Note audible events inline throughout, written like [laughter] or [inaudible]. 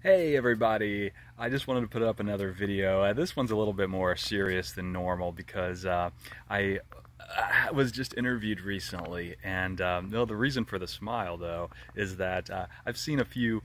Hey everybody, I just wanted to put up another video. Uh, this one's a little bit more serious than normal because uh, I, I, was just interviewed recently and um, no, the reason for the smile though is that uh, I've seen a few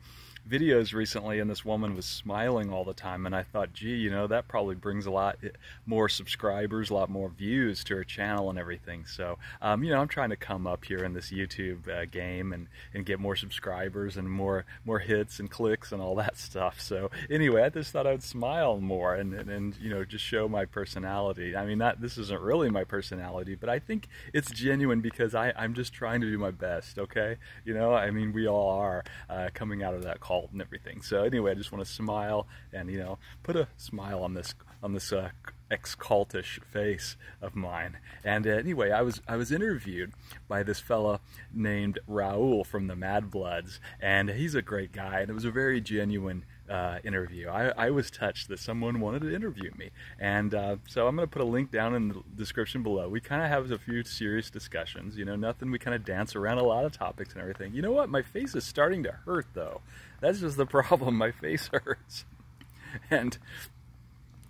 videos recently and this woman was smiling all the time and I thought gee you know that probably brings a lot eh, more subscribers a lot more views to her channel and everything. So um, you know I'm trying to come up here in this YouTube uh, game and and get more subscribers and more more hits and clicks and all that stuff. So anyway I just thought I would smile more and, and, and you know just show my personality. I mean that this isn't really my personality but I think it's genuine because I, I'm just trying to do my best okay? You know I mean we all are uh, coming out of that call and everything. So anyway, I just want to smile and you know put a smile on this on this uh, ex-cultish face of mine. And uh, anyway, I was I was interviewed by this fella named Raul from the Mad Bloods, and he's a great guy, and it was a very genuine uh, interview. I, I, was touched that someone wanted to interview me, and uh, so I'm going to put a link down in the description below. We kind of have a few serious discussions, you know, nothing. We kind of dance around a lot of topics and everything. You know what? My face is starting to hurt though. That's just the [laughs] problem. My face [laughs] hurts, and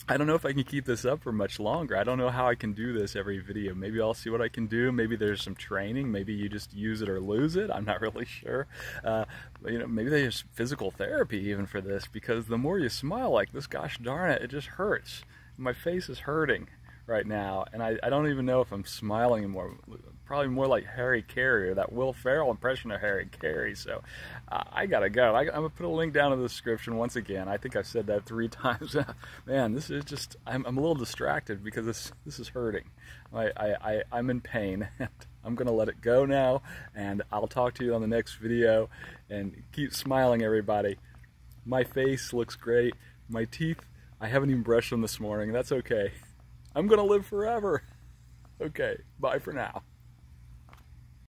I don't know if I can keep this up for much longer. I don't know how I can do this every video. Maybe I'll see what I can do. Maybe there's some training. Maybe you just use it or lose it. I'm not [laughs] really sure. Uh, you know, maybe there's physical therapy even for this because the more you smile like this, gosh darn it, it just hurts. My face is hurting right now, and I, I don't even know if I'm smiling anymore. Probably more like Harry Caray or that Will Ferrell impression of Harry Caray. So uh, I gotta go. I, am gonna put a link down in the description once again. I think I've said that three [laughs] times. [laughs] Man, this is just I'm, I'm, a little distracted because this this is hurting. I, I, I I'm in pain. [laughs] I'm gonna let it go now, and I'll talk to you on the next video. And keep smiling, everybody. My face looks great. My teeth, I haven't even brushed them this morning. That's okay. I'm to live forever. Okay, bye for now.